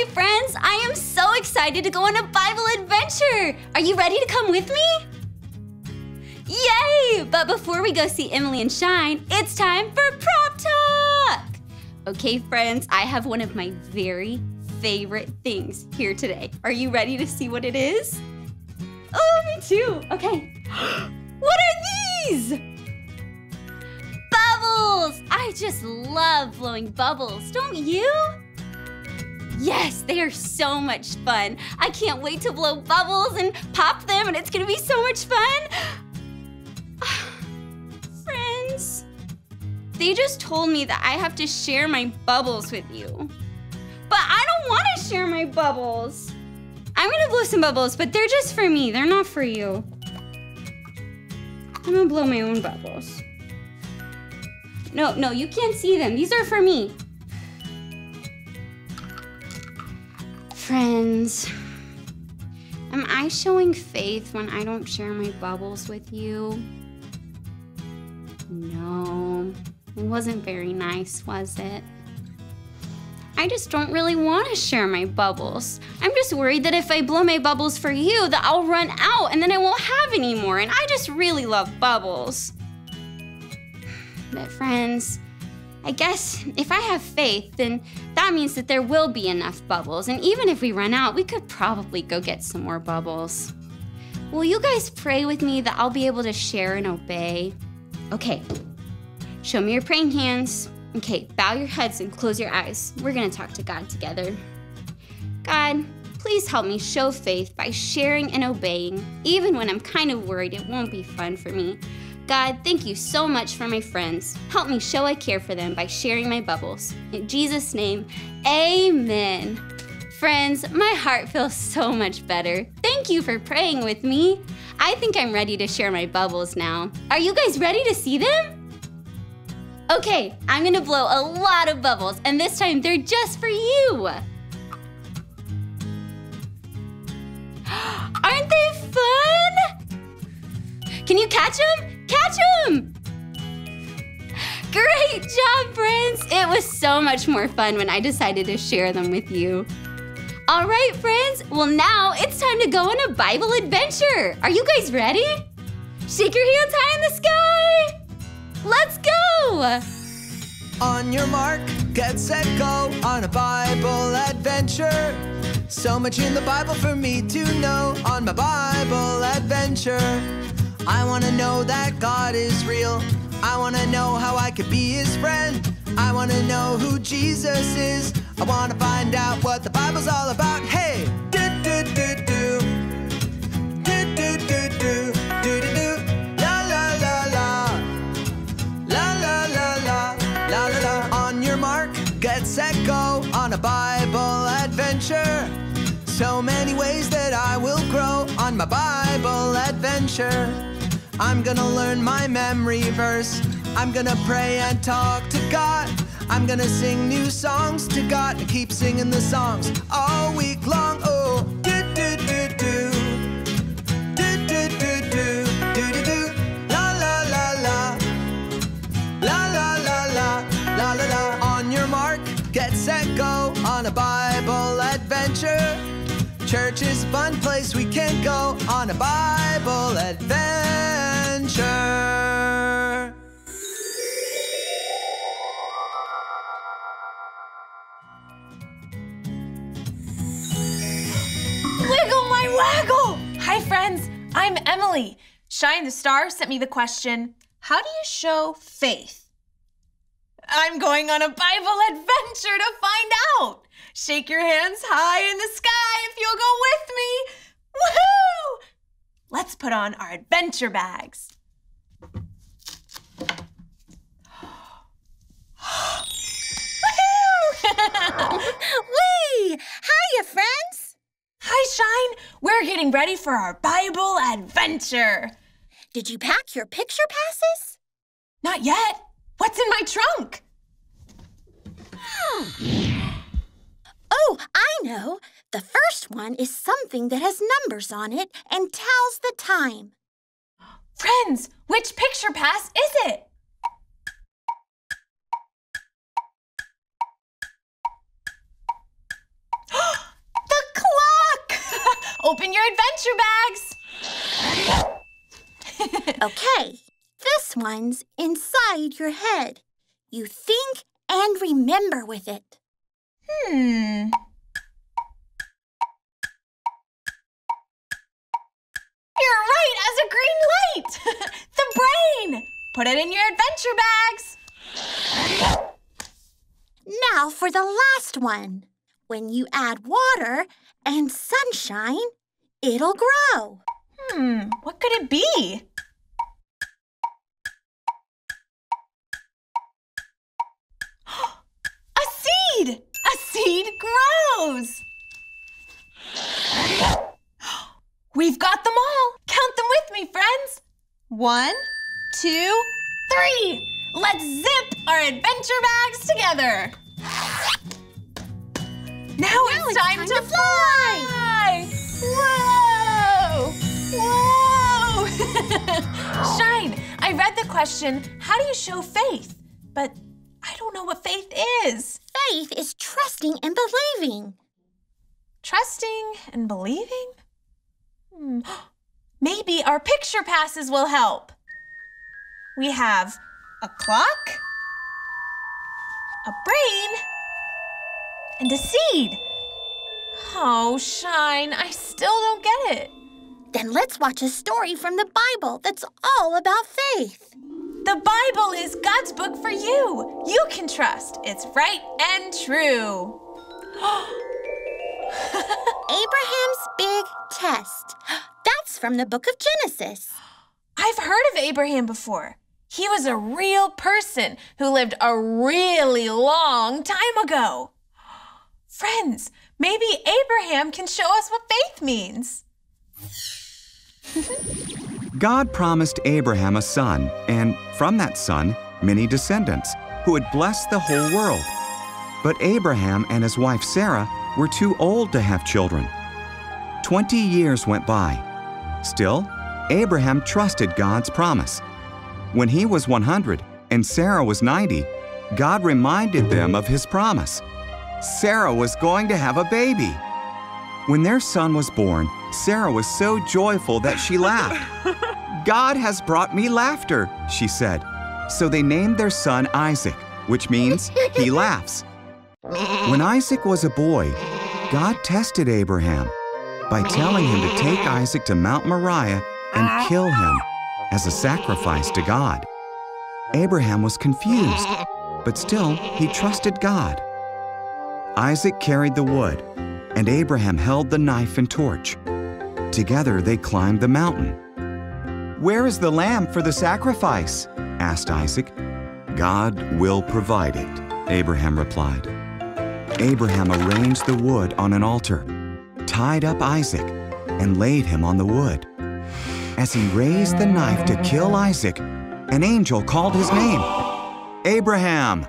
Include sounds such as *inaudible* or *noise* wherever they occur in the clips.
Hi, friends! I am so excited to go on a Bible adventure! Are you ready to come with me? Yay! But before we go see Emily and Shine, it's time for Prop Talk! Okay, friends, I have one of my very favorite things here today. Are you ready to see what it is? Oh, me too. Okay. *gasps* what are these? Bubbles! I just love blowing bubbles, don't you? Yes, they are so much fun. I can't wait to blow bubbles and pop them, and it's gonna be so much fun. *sighs* Friends, they just told me that I have to share my bubbles with you. But I don't want to share my bubbles. I'm gonna blow some bubbles, but they're just for me. They're not for you. I'm gonna blow my own bubbles. No, no, you can't see them. These are for me. Friends, am I showing faith when I don't share my bubbles with you? No, it wasn't very nice, was it? I just don't really want to share my bubbles. I'm just worried that if I blow my bubbles for you, that I'll run out and then I won't have any more. And I just really love bubbles. *sighs* But friends, I guess if I have faith, then that means that there will be enough bubbles. And even if we run out, we could probably go get some more bubbles. Will you guys pray with me that I'll be able to share and obey? Okay, show me your praying hands. Okay, bow your heads and close your eyes. We're gonna talk to God together. God, please help me show faith by sharing and obeying, even when I'm kind of worried it won't be fun for me. God, thank you so much for my friends. Help me show I care for them by sharing my bubbles. In Jesus' name, amen. Friends, my heart feels so much better. Thank you for praying with me. I think I'm ready to share my bubbles now. Are you guys ready to see them? Okay, I'm gonna blow a lot of bubbles, and this time they're just for you. *gasps* Aren't they fun? Can you catch them? Catch him! Great job, friends! It was so much more fun when I decided to share them with you. All right, friends, well, now it's time to go on a Bible adventure. Are you guys ready? Shake your hands high in the sky! Let's go! On your mark, get set, go on a Bible adventure. So much in the Bible for me to know on my Bible adventure. I wanna know that God is real. I wanna know how I could be his friend. I wanna know who Jesus is. I wanna find out what the Bible's all about. Hey! Do do do do. Do do do do. Do do. La la la la. La la la. On your mark, get set, go on a Bible adventure. So many ways that I will grow on my Bible adventure. I'm gonna learn my memory verse. I'm gonna pray and talk to God. I'm gonna sing new songs to God and keep singing the songs all week long. Oh, Church is a fun place we can go on a Bible adventure. Wiggle my waggle! Hi, friends. I'm Emily. Shine the Star sent me the question How do you show faith? I'm going on a Bible adventure to find out. Shake your hands high in the sky if you'll go with me. Woohoo! Let's put on our adventure bags. Whee! *laughs* Hiya, friends! Hi, Shine. We're getting ready for our Bible adventure. Did you pack your picture passes? Not yet. What's in my trunk? *gasps* Oh, I know. The first one is something that has numbers on it and tells the time. Friends, which picture pass is it? *gasps* The clock! *laughs* Open your adventure bags. *laughs* Okay, this one's inside your head. You think and remember with it. Hmm. You're right, as a green light. *laughs* the brain. Put it in your adventure bags. Now for the last one. When you add water and sunshine, it'll grow. Hmm, what could it be? Seed! A seed grows! We've got them all! Count them with me, friends! One, two, three! Let's zip our adventure bags together! Now, it's, it's time, time to, to fly! Whoa! Whoa! *laughs* Shine, I read the question, how do you show faith? But I don't know what faith is. Faith is trusting and believing. Trusting and believing? Hmm. *gasps* Maybe our picture passes will help. We have a clock, a brain, and a seed. Oh, Shine, I still don't get it. Then let's watch a story from the Bible that's all about faith. The Bible is God's book for you. You can trust. It's right and true. *gasps* Abraham's Big Test. That's from the book of Genesis. I've heard of Abraham before. He was a real person who lived a really long time ago. Friends, maybe Abraham can show us what faith means. *laughs* God promised Abraham a son, and from that son, many descendants, who would bless the whole world. But Abraham and his wife Sarah were too old to have children. Twenty years went by. Still, Abraham trusted God's promise. When he was 100 and Sarah was 90, God reminded them of his promise. Sarah was going to have a baby. When their son was born, Sarah was so joyful that she laughed. *laughs* God has brought me laughter, she said. So they named their son Isaac, which means he *laughs* laughs. When Isaac was a boy, God tested Abraham by telling him to take Isaac to Mount Moriah and kill him as a sacrifice to God. Abraham was confused, but still he trusted God. Isaac carried the wood, and Abraham held the knife and torch. Together they climbed the mountain. Where is the lamb for the sacrifice? asked Isaac. God will provide it, Abraham replied. Abraham arranged the wood on an altar, tied up Isaac, and laid him on the wood. As he raised the knife to kill Isaac, an angel called his name Abraham!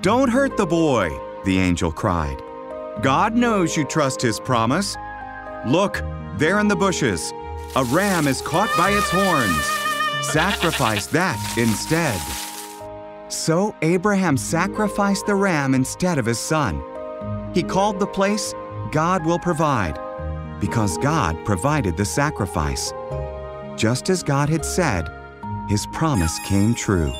Don't hurt the boy, the angel cried. God knows you trust his promise. Look, there in the bushes, a ram is caught by its horns. Sacrifice that instead. So Abraham sacrificed the ram instead of his son. He called the place God will provide because God provided the sacrifice. Just as God had said, his promise came true.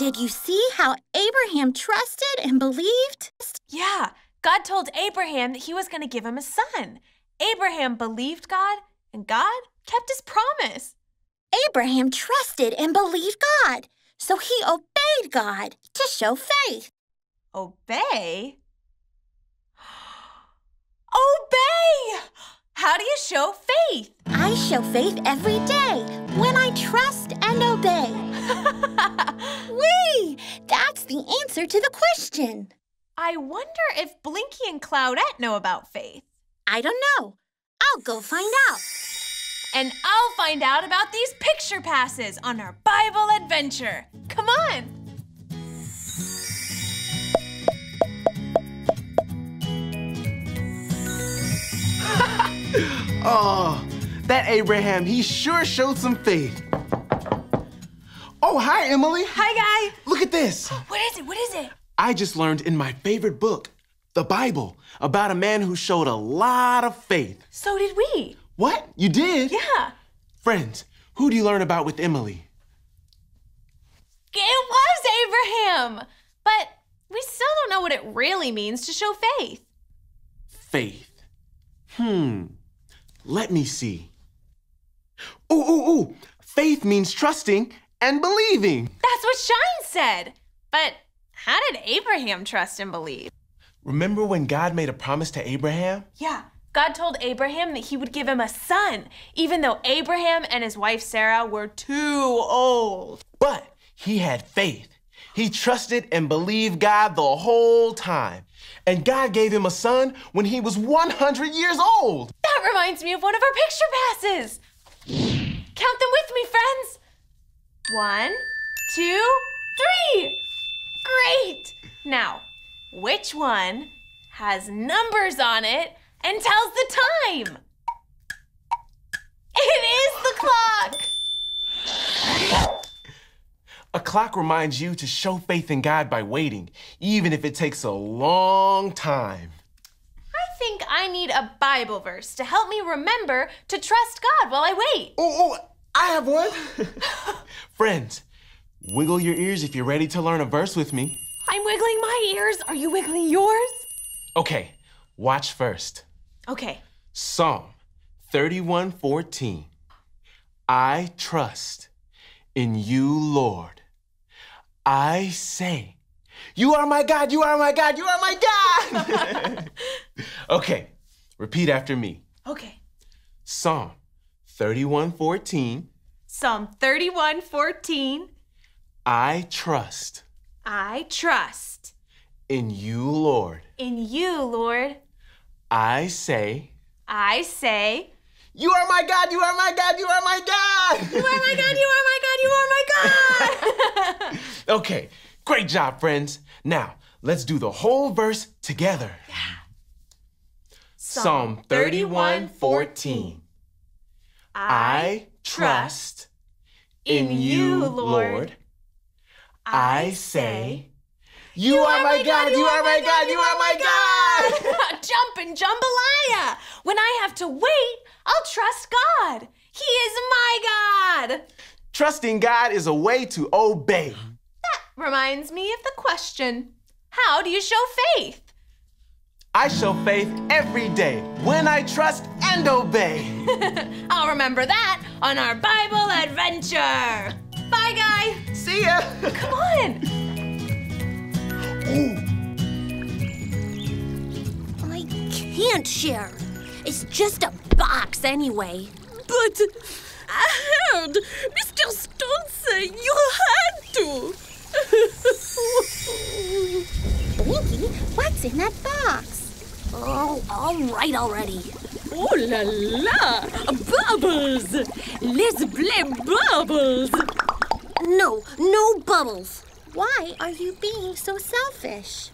Did you see how Abraham trusted and believed? Yeah, God told Abraham that he was going to give him a son. Abraham believed God, and God kept his promise. Abraham trusted and believed God, so he obeyed God to show faith. Obey? *gasps* Obey! How do you show faith? I show faith every day when I trust and obey. *laughs* Whee! That's the answer to the question. I wonder if Blinky and Cloudette know about faith. I don't know. I'll go find out. And I'll find out about these picture passes on our Bible adventure. Come on! Oh, that Abraham, he sure showed some faith. Oh, hi, Emily. Hi, guy. Look at this. *gasps* What is it? What is it? I just learned in my favorite book, the Bible, about a man who showed a lot of faith. So did we. What? You did? Yeah. Friends, who do you learn about with Emily? It was Abraham. But we still don't know what it really means to show faith. Faith. Hmm. Let me see. Ooh, ooh, ooh. Faith means trusting and believing. That's what Shine said. But how did Abraham trust and believe? Remember when God made a promise to Abraham? Yeah. God told Abraham that he would give him a son, even though Abraham and his wife Sarah were too old. But he had faith. He trusted and believed God the whole time. And God gave him a son when he was 100 years old. That reminds me of one of our picture passes. Count them with me, friends. One, two, three. Great. Now, which one has numbers on it and tells the time? It is the clock. A clock reminds you to show faith in God by waiting, even if it takes a long time. I think I need a Bible verse to help me remember to trust God while I wait. Oh, oh, I have one. *laughs* Friends, wiggle your ears if you're ready to learn a verse with me. I'm wiggling my ears. Are you wiggling yours? Okay, watch first. Okay. Psalm 31:14. I trust in you, Lord. I say, You are my God, you are my God, you are my God. *laughs* okay, repeat after me. Okay. Psalm 31:14. Psalm 31:14. I trust I trust in you, Lord. in you, Lord. I say, I say, You are my God, you are my God, you are my God. You are my God, you are my God, you are my God. *laughs* okay, great job, friends. Now, let's do the whole verse together. Yeah. Psalm 31:14. I trust in you, Lord. I say, You are my God, you are my God, you are my God. *laughs* Jumpin' jambalaya. When I have to wait, I'll trust God. He is my God. Trusting God is a way to obey. That reminds me of the question How do you show faith? I show faith every day when I trust and obey. *laughs* I'll remember that on our Bible adventure. Bye, guy. See ya. Come on. Ooh. I can't share. It's just a box anyway. But I heard Mr. Stone say you had to. *laughs* Blinky, what's in that box? Oh, all right already. Oh la la! Bubbles! Let's play bubbles! No, no bubbles. Why are you being so selfish?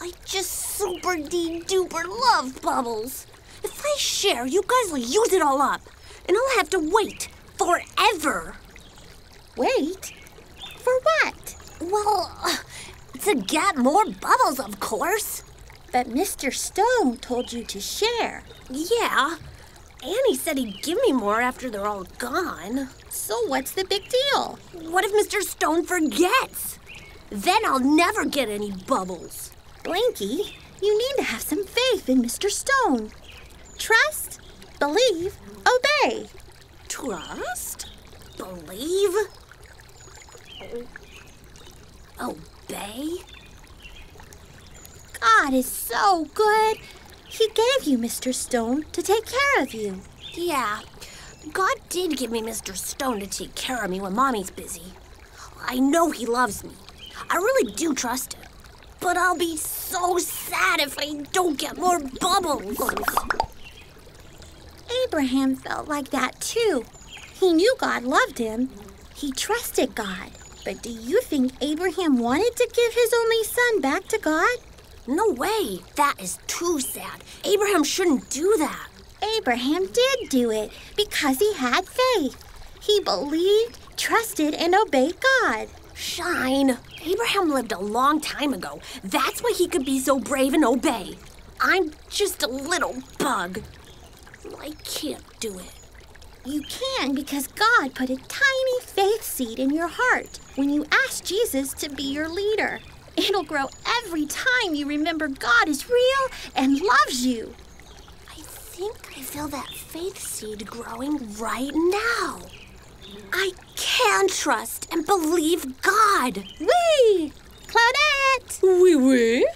I just super dee duper love bubbles. If I share, you guys will use it all up, and I'll have to wait forever. Wait. For what? Well, uh, to get more bubbles, of course. But Mr. Stone told you to share. Yeah. Annie said he'd give me more after they're all gone. So what's the big deal? What if Mr. Stone forgets? Then I'll never get any bubbles. Blinky, you need to have some faith in Mr. Stone. Trust, believe, obey. Trust? Believe? Obey? God is so good. He gave you Mr. Stone to take care of you. Yeah. God did give me Mr. Stone to take care of me when Mommy's busy. I know he loves me. I really do trust him. But I'll be so sad if I don't get more bubbles. Abraham felt like that too. He knew God loved him. He trusted God. But do you think Abraham wanted to give his only son back to God? No way. That is too sad. Abraham shouldn't do that. Abraham did do it because he had faith. He believed, trusted, and obeyed God. Shine. Abraham lived a long time ago. That's why he could be so brave and obey. I'm just a little bug. I can't do it. You can because God put a tiny faith seed in your heart when you ask Jesus to be your leader. It'll grow every time you remember God is real and loves you. I think I feel that faith seed growing right now. I can trust and believe God. Wee! Cloudette! Oui, oui.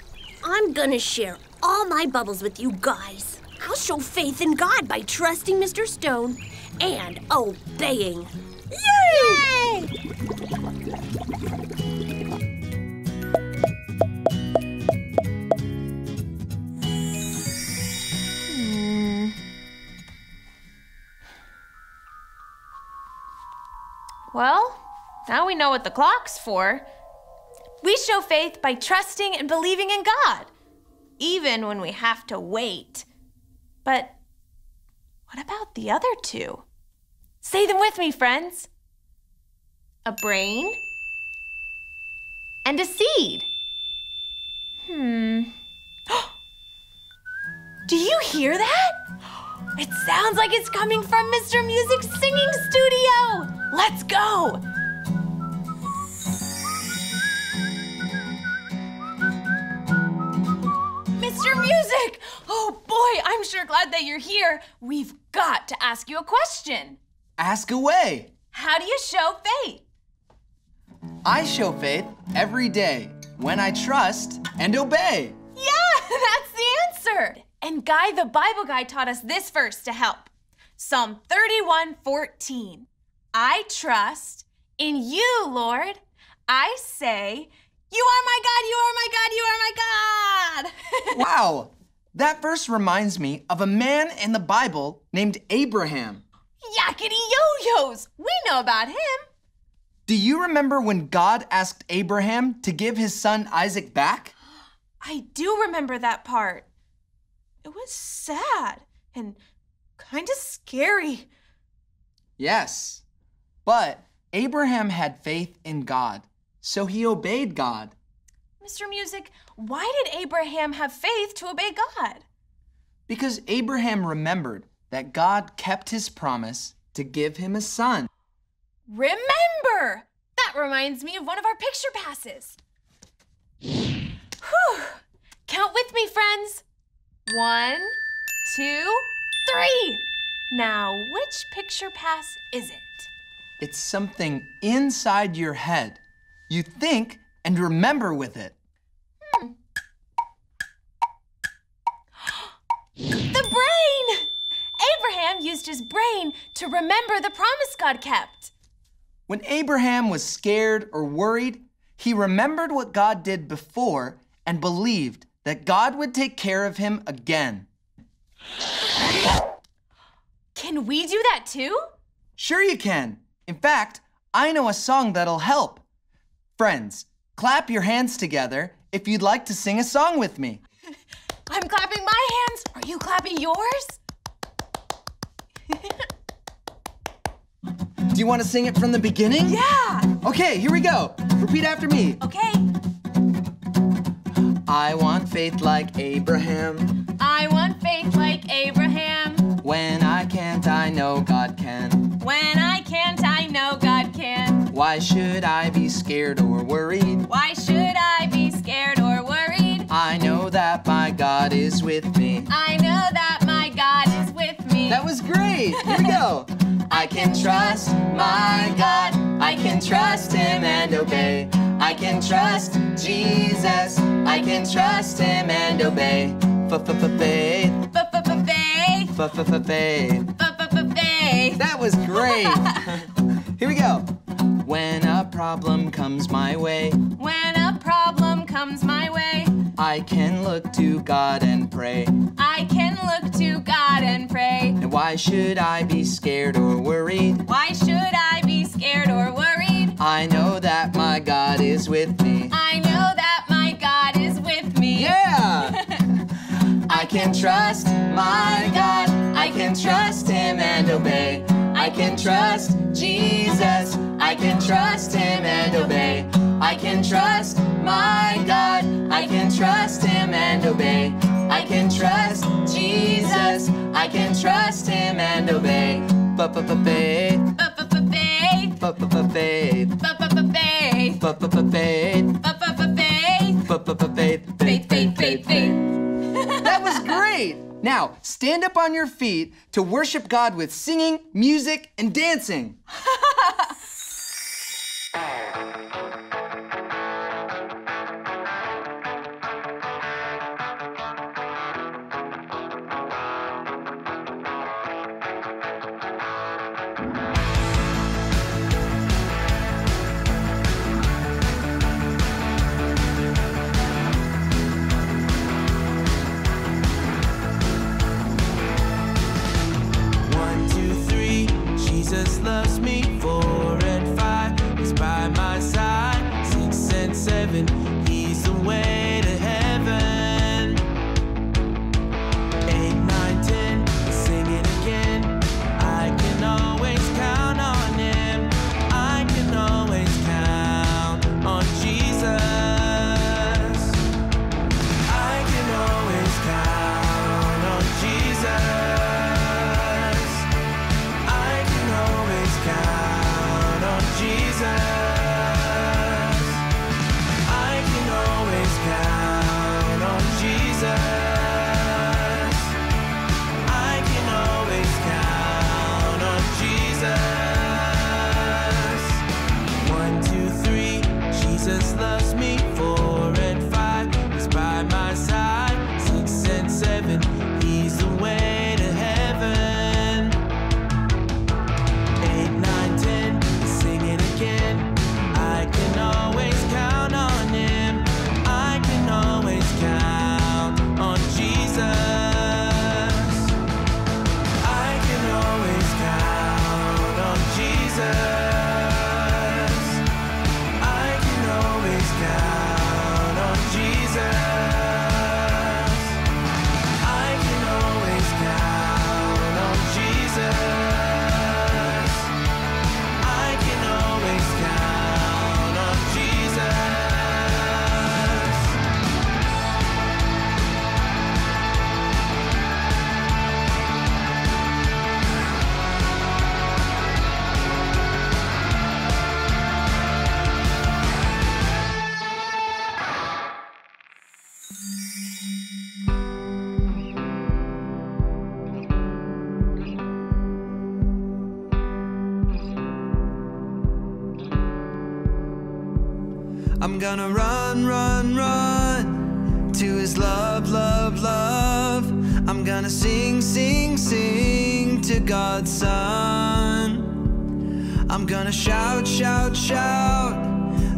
I'm gonna share all my bubbles with you guys. I'll show faith in God by trusting Mr. Stone and obeying. Yay! Hmm. Well, now we know what the clock's for. We show faith by trusting and believing in God, even when we have to wait. But what about the other two? Say them with me, friends. A brain and a seed. Hmm. *gasps* Do you hear that? It sounds like it's coming from Mr. Music's singing studio. Let's go. Mr. Music! Oh boy, I'm sure glad that you're here. We've got to ask you a question. Ask away. How do you show faith? I show faith every day when I trust and obey. Yeah, *laughs* that's the answer. And Guy the Bible Guy taught us this verse to help. Psalm 31 14. I trust in you, Lord. I say, You are my God, you are my God, you are my God. Wow, that verse reminds me of a man in the Bible named Abraham. Yakety yo-yos. We know about him. Do you remember when God asked Abraham to give his son Isaac back? *gasps* I do remember that part. It was sad and kind of scary. Yes. But Abraham had faith in God, so he obeyed God. Mr. Music, why did Abraham have faith to obey God? Because Abraham remembered that God kept his promise to give him a son. Remember! That reminds me of one of our picture passes. Whew! Count with me, friends. One, two, three. Now, which picture pass is it? It's something inside your head. You think and remember with it. The brain! Abraham used his brain to remember the promise God kept. When Abraham was scared or worried, he remembered what God did before and believed that God would take care of him again. Can we do that too? Sure, you can. In fact, I know a song that'll help. Friends, clap your hands together if you'd like to sing a song with me. *laughs* I'm clapping my hands. Are you clapping yours? *laughs* Do you want to sing it from the beginning? Yeah. Okay, here we go. Repeat after me. Okay. I want faith like Abraham. I want faith like Abraham. When I can't, I know God can. When I can't, I know God can. Why should I be scared or worried? Why should I be scared or worried? I know that my God is with me. I know that my God is with me. That was great. Here we go. *laughs* I can trust my God. I can trust him and obey. I can trust Jesus. I can trust him and obey. F-f-f-faith. F-f-f-faith. F-f-f-faith. F-f-f-faith. That was great. *laughs* Here we go. When a problem comes my way, When a problem comes my way, I can look to God and pray. I can look to God and pray. And why should I be scared or worried? Why should I be scared or worried? I know that my God is with me. I know that my God is with me. Yeah! *laughs* I can trust my God. I can trust him and obey. I can trust Jesus. I can trust him and obey. I can trust my God. I can trust him and obey. I can trust Jesus. I can trust him and obey. Ba-ba-ba-ba. stand up on your feet to worship God with singing, music, and dancing. *laughs* gonna sing, sing, sing to God's Son. I'm gonna shout, shout, shout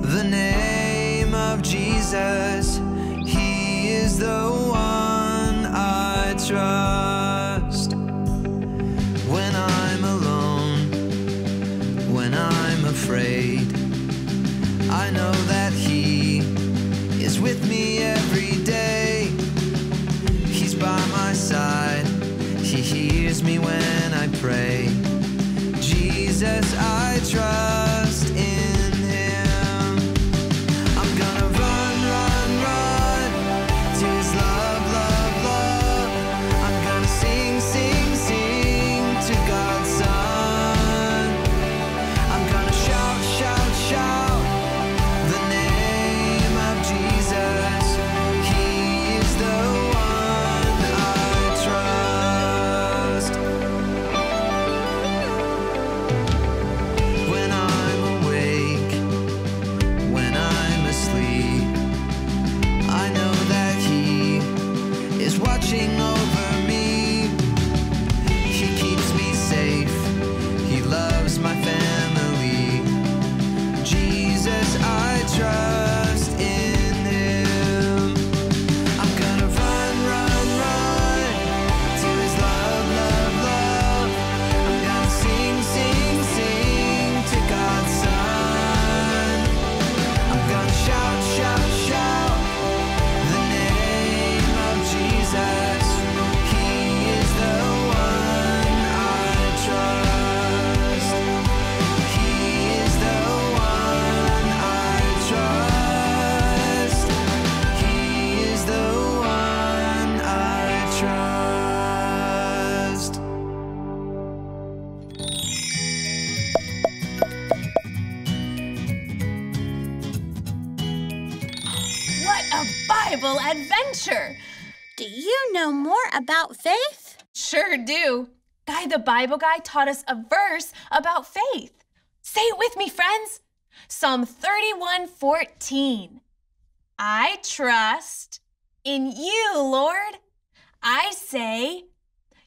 the name of Jesus. He is the one I trust. afraid. Adventure. Do you know more about faith? Sure do. Guy the Bible guy taught us a verse about faith. Say it with me, friends. Psalm 31 14. I trust in you, Lord. I say,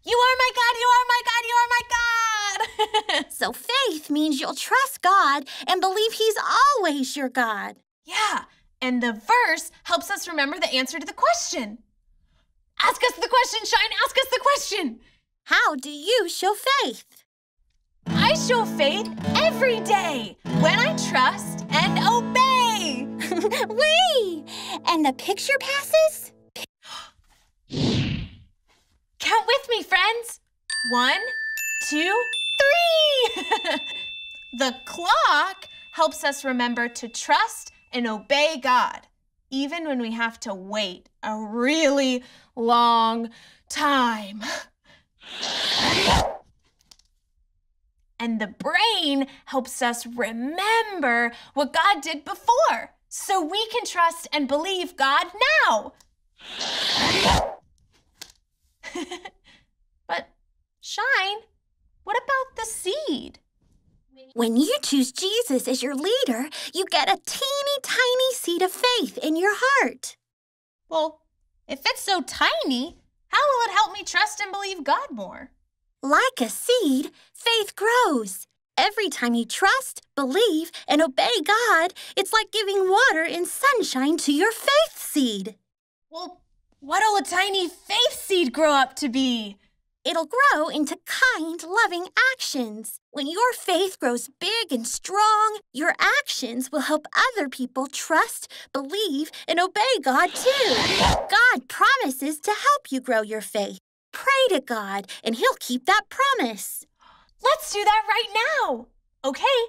You are my God, you are my God, you are my God. *laughs* So faith means you'll trust God and believe He's always your God. yeah, and the verse helps us remember the answer to the question. Ask us the question, Shine, ask us the question. How do you show faith? I show faith every day when I trust and obey. *laughs* Wee! And the picture passes? *gasps* Count with me, friends. One, two, three. *laughs* the clock helps us remember to trust and obey God, even when we have to wait a really long time. And the brain helps us remember what God did before so we can trust and believe God now. *laughs* but, Shine, what about the seed? When you choose Jesus as your leader, you get a teeny tiny seed of faith in your heart. Well, if it's so tiny, how will it help me trust and believe God more? Like a seed, faith grows. Every time you trust, believe, and obey God, it's like giving water and sunshine to your faith seed. Well, what'll a tiny faith seed grow up to be? It'll grow into kind, loving actions. When your faith grows big and strong, your actions will help other people trust, believe, and obey God too. God promises to help you grow your faith. Pray to God, and He'll keep that promise. Let's do that right now. Okay,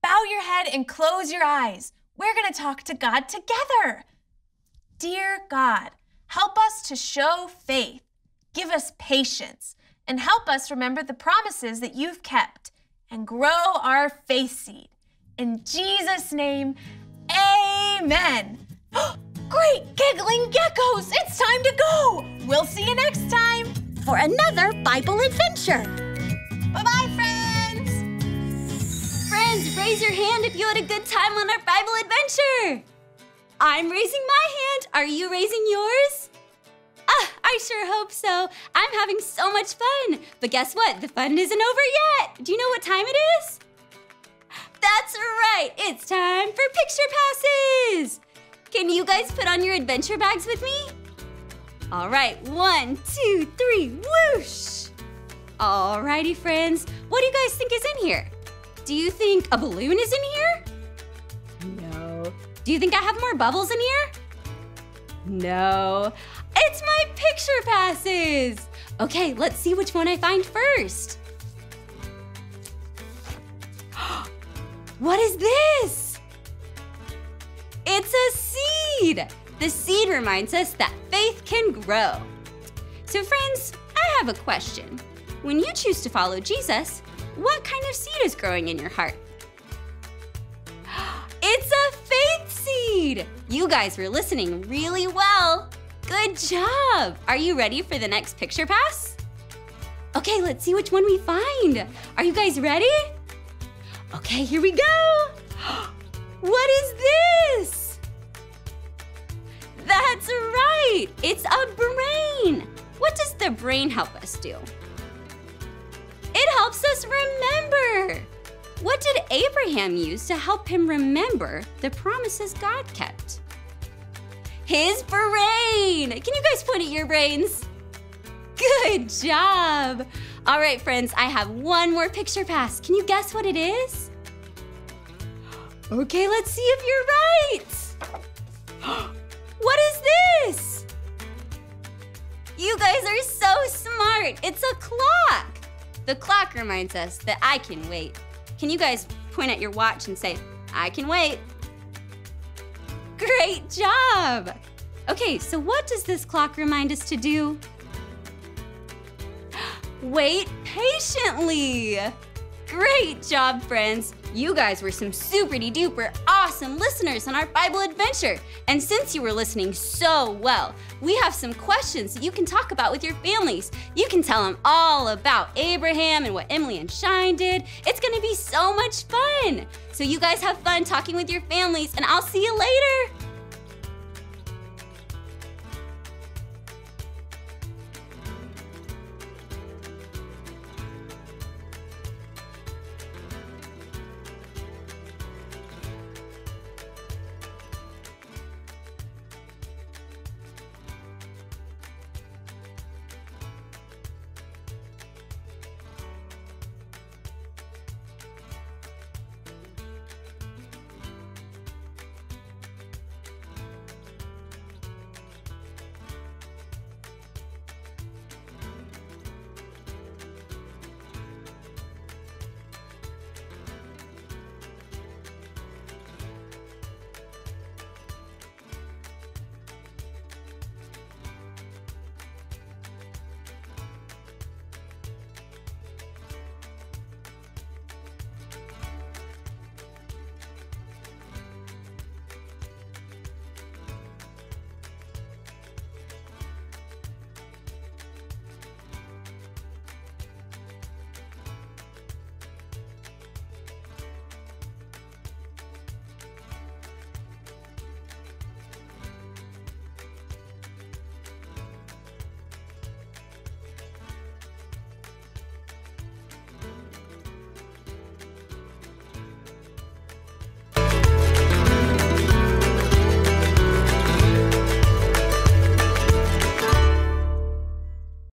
bow your head and close your eyes. We're going to talk to God together. Dear God, help us to show faith. Give us patience and help us remember the promises that you've kept and grow our faith seed. In Jesus' name, amen. *gasps* Great giggling geckos! It's time to go! We'll see you next time! For another Bible adventure. Bye bye, friends! Friends, raise your hand if you had a good time on our Bible adventure. I'm raising my hand. Are you raising yours? Ah, I sure hope so. I'm having so much fun. But guess what? The fun isn't over yet. Do you know what time it is? That's right. It's time for picture passes. Can you guys put on your adventure bags with me? All right, one, two, three, whoosh. Alrighty, friends. What do you guys think is in here? Do you think a balloon is in here? No. Do you think I have more bubbles in here? No. It's my picture passes. Okay, let's see which one I find first. *gasps* what is this? It's a seed. The seed reminds us that faith can grow. So, friends, I have a question. When you choose to follow Jesus, what kind of seed is growing in your heart? *gasps* It's a faith seed! You guys were listening really well. Good job! Are you ready for the next picture pass? Okay, let's see which one we find. Are you guys ready? Okay, here we go. *gasps* What is this? That's right! It's a brain! What does the brain help us do? It helps us remember! What did Abraham use to help him remember the promises God kept? His brain! Can you guys point at your brains? Good job! All right, friends, I have one more picture pass. Can you guess what it is? Okay, let's see if you're right. *gasps* what is this? You guys are so smart. It's a clock. The clock reminds us that I can wait. Can you guys point at your watch and say, I can wait? Great job! Okay, so what does this clock remind us to do? *gasps* Wait patiently! Great job, friends. You guys were some super duper awesome listeners on our Bible adventure. And since you were listening so well, we have some questions that you can talk about with your families. You can tell them all about Abraham and what Emily and Shine did. It's gonna be so much fun. So, you guys have fun talking with your families, and I'll see you later.